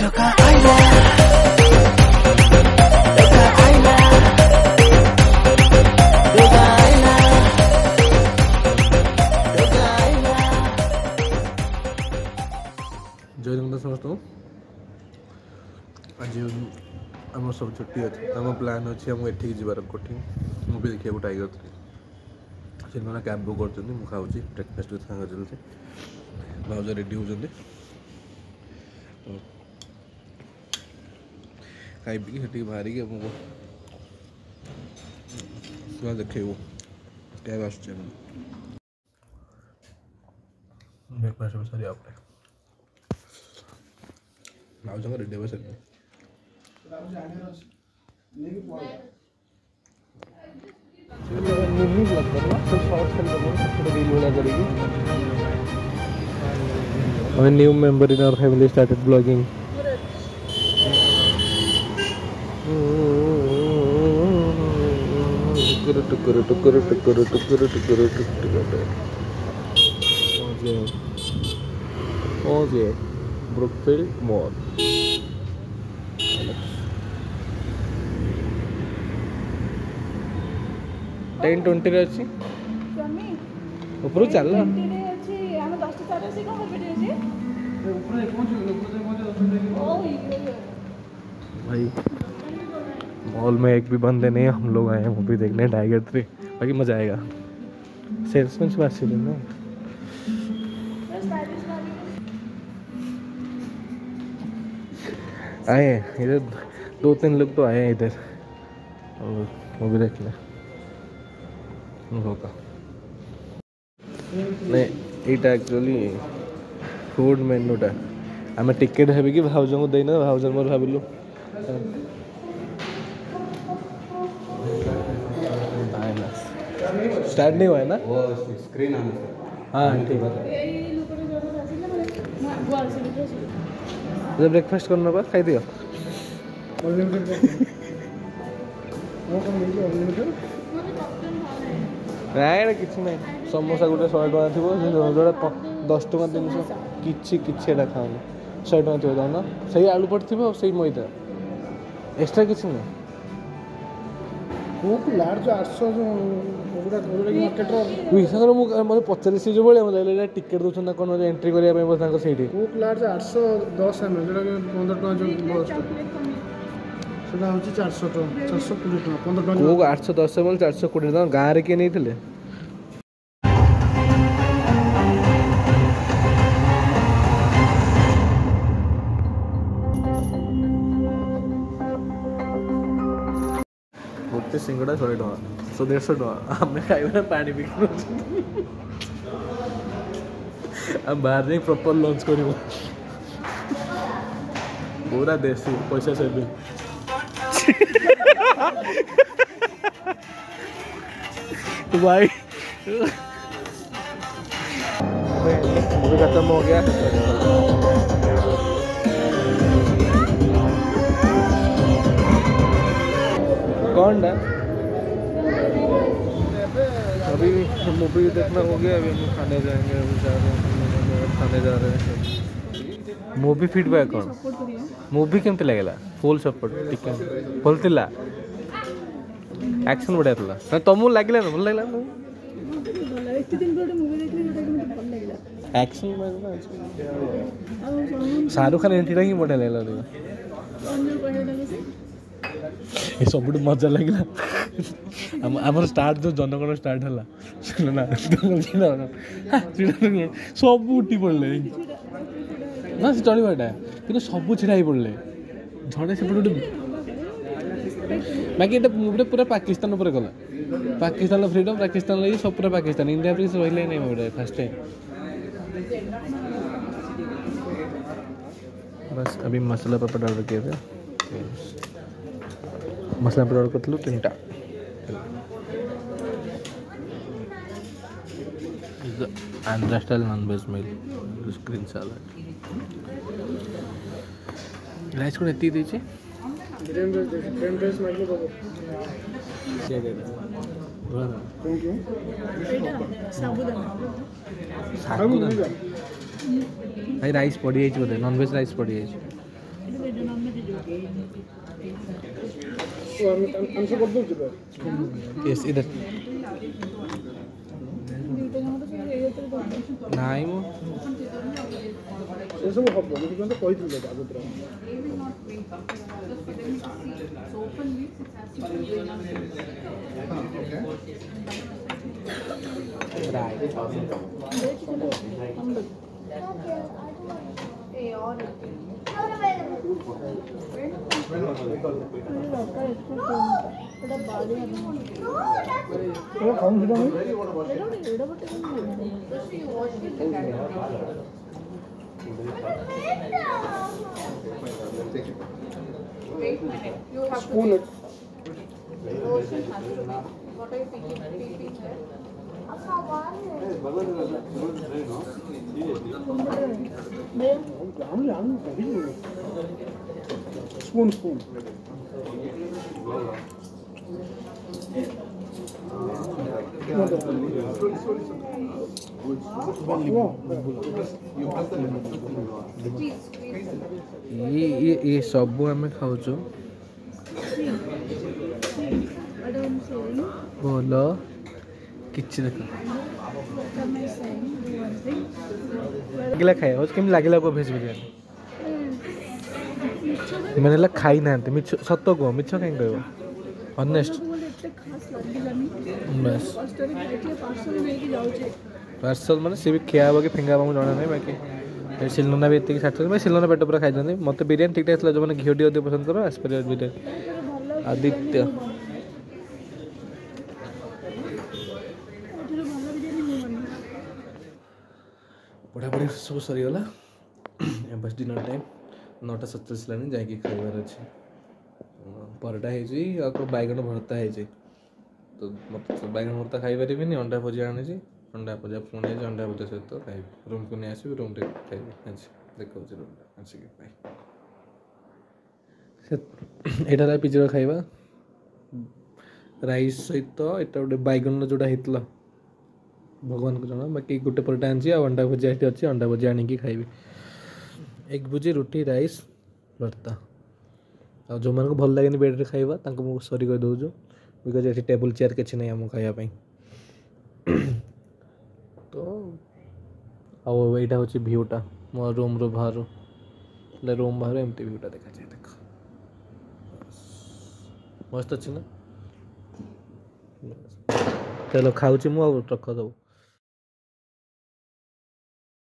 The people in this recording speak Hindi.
Toca bailar. જય જગન્નાથ દોસ્તો આજે ଆମର ସବୁ ଛୁଟି ଅଛି ଆମ ପ୍ଲାନ୍ ଅଛି ଆମକୁ ଏଠିକି ଯିବାର କୋଠି ମୁଁ ବି ଦେଖିବାକୁ ଟାଇଗର ଥ୍ରୀ ସେମାନେ କ୍ୟାବ୍ ବୁକ୍ କରୁଛନ୍ତି ମୁଁ ଖାଉଛି ବ୍ରେକଫାଷ୍ଟ ସାଙ୍ଗ ଚାଲିଛି ଭାଉଜ ରେଡ଼ି ହେଉଛନ୍ତି खाई पी हटी भारी है हमको स्वाद वो क्या बात चल ब्रेकफास्ट में सारी ready new member in our family started blogging टुकुर टुकुर टुकुर टुकुर टुकुर टुकुर टुकुर पहुँच गए पहुँच गए ब्रुकफील्ड मॉल টেন টোয়েন্টিরে ଅଛି ଉପରୁ ଚାଲିଲା ଭାଇ हॉल में एक भी बंदे नहीं हम लोग आए मूवी देखने टाइगर थ्री बाकी मज़ा आएगा सेल्समैन से बात सीधे ना आए इधर दो तीन लोग तो आए हैं इधर और वो भी देख लें नहीं इट एक्चुअली फूड मेन्यूटा आम टिकेट भाविकी भाउज को देना भाउज मोर भाविलु स्टार्ट नहीं हुआ है ना वो स्क्रीन आने से हाँ ठीक है ब्रेकफास्ट करने पर खाई दियो ନାଇଁ ଏଇଟା କିଛି ନାହିଁ ସମୋସା ଗୋଟେ ଶହେ ଟଙ୍କା ଥିବ ଯେଉଁଟା ଦଶ ଟଙ୍କା ଜିନିଷ କିଛି କିଛି ଏଇଟା ଖାଉନି ଶହେ ଟଙ୍କା ଥିବ ଧନ ସେଇ ଆଳୁ ପଡ଼ିଥିବ ଆଉ ସେଇ ମଇଦା ଏକ୍ସଟ୍ରା କିଛି ନାହିଁ ବହୁତ ଲାର୍ଜ ଆଠଶହ ଦୁଇଶହ ମୋତେ ପଚାରିଲେ ସେ ଯେଉଁ ଭଳିଆ ମୋତେ ଲାଗିଲା ଟିକେଟ୍ ଦେଉଛନ୍ତି କ'ଣ ଏଣ୍ଟ୍ରି କରିବା ପାଇଁ ତାଙ୍କ ସେଇଠି କୁକ୍ ଲାର୍ଜ ଆଠଶହ ଦଶ ଏମ୍ ଯେଉଁଟାକି ପନ୍ଦର ଟଙ୍କା ଯେଉଁ ସେଇଟା ହେଉଛି ଚାରିଶହ ଟଙ୍କା ଚାରିଶହ କୋଡ଼ିଏ ଟଙ୍କା ପନ୍ଦର ଟଙ୍କା କୁକ୍ ଆଠଶହ ଚାରିଶହ କୋଡ଼ିଏ ଟଙ୍କା ଗାଁରେ କିଏ ନେଇଥିଲେ ସିଙ୍ଗଡ଼ା ଶହେ ଟଙ୍କା ଶହେ ଦେଢ଼ଶହ ଟଙ୍କା ଆମେ ଖାଇବା ନା ପାଣି ବିକି ଆଉ ବାହାରେ ଯାଇ ପ୍ରପର୍ ଲଞ୍ଚ କରିବୁ ପୁରା ଦେଶୀ ପଇସା ସେଭିଂ भाई खत्म हो गया घमंड है अभी मूवी देखना हो गया अभी हम खाने जाएंगे अभी जा रहे हैं खाने जा रहे हैं मूवी फीडबैक कौन मूवी केमती लगे फुल सपोर्ट टिके भल थिला एक्शन बढ़िया थिला हाँ, तो ना तुमको लगे ना भल लगे एक्शन शाहरुख खान एंट्री ही बढ़िया लगे ଏ ସବୁଠୁ ମଜା ଲାଗିଲା ଆମ ଆମର ଷ୍ଟାର୍ଟ ଯେଉଁ ଜନଗଣ ଷ୍ଟାର୍ଟ ହେଲା ନା ସବୁ ଉଠି ପଡ଼ିଲେ ନା ସେ ଚଳିବ ଏଇଟା କିନ୍ତୁ ସବୁ ଛିଡ଼ା ହେଇ ପଡ଼ିଲେ ଜଣେ ସେପଟେ ଗୋଟେ ବାକି ଏଇଟା ଗୋଟେ ପୁରା ପାକିସ୍ତାନ ଉପରେ ଗଲା ପାକିସ୍ତାନର ଫ୍ରିଡ଼ମ୍ ପାକିସ୍ତାନ ଲାଗି ସବୁ ପୁରା ପାକିସ୍ତାନ ଇଣ୍ଡିଆ ଉପରେ ରହିଲେ ନାହିଁ ମୁଭିଟା ଫାର୍ଷ୍ଟ ଟାଇମ୍ बस अभी मसाला पापड़ ऑर्डर किया था मसला पड़ को Tita Andhra style non veg meal green salad rice को इतनी दीजिए भाई राइस पड़ी नॉनवेज राइस पड़ी यस इधर ନାଇଁ ମ ଏସବୁ ହବ ଦେଖୁଛନ୍ତି କହିଥିଲି ଆଗତୁର Right. Spoon it. What are you picking? Picking there? 네. 아무리 안 먹어도 스 ये सब आम खाऊ भ किचन का मैंने लग खाई ना सत कह मिछ कहीं कह अनेस्ट बस पार्सल मैंने सी भी खिया कि फिंगा हाँ जाना ना बाकी सिलुना भी इतनी छाटे मैं सिलुना पेट पूरा खाई मतलब बिरीयानी ठीक ठाक जो मैंने घी टी अधिक पसंद कर आदित्य ବଢ଼ାବଢ଼ି ସବୁ ସରିଗଲା ଏବେ ଡିନର୍ ଟାଇମ୍ ନଅଟା ସତଚାଳିଶ ହେଲାଣି ଯାଇକି ଖାଇବାର ଅଛି ପରଟା ହେଇଛି ଆଉ ବାଇଗଣ ଭର୍ତ୍ତା ହେଇଛି ତ ମୋତେ ବାଇଗଣ ଭର୍ତ୍ତା ଖାଇପାରିବିନି ଅଣ୍ଡା ଭଜା ଆଣିଛି ଅଣ୍ଡା ଭଜା ପୁଣି ଆଜି ଅଣ୍ଡା ଭଜା ସହିତ ଖାଇବି ରୁମ୍କୁ ନେଇ ଆସିବି ରୁମ୍ରେ ଖାଇବି ଆଜି ଦେଖାଉଛି ରୁମ୍ଟା ଆସିକି ପାଇଁ ଏଇଟା ହେଲା ପିଜିର ଖାଇବା ରାଇସ୍ ସହିତ ଏଇଟା ଗୋଟେ ବାଇଗଣର ଯେଉଁଟା ହେଇଥିଲା भगवान को जाना बाकी गोटे परटा आनी आ अंडा भजा अच्छे अंडा भजा आण की खाइबी एग भुजी रुटी रईस भर्ता आ जो मैं भल लगे बेड रे खाइबा मुझे सरी कर बिकज ये टेबुल चेयर किसी नहीं आम खाइबापी तो आईटा हूँ भ्यूटा मो रूम रु बाहर रूम बाहर एमती भ्यूटा देखा जाए देख मस्त अच्छे ना चलो खाऊ रख दबू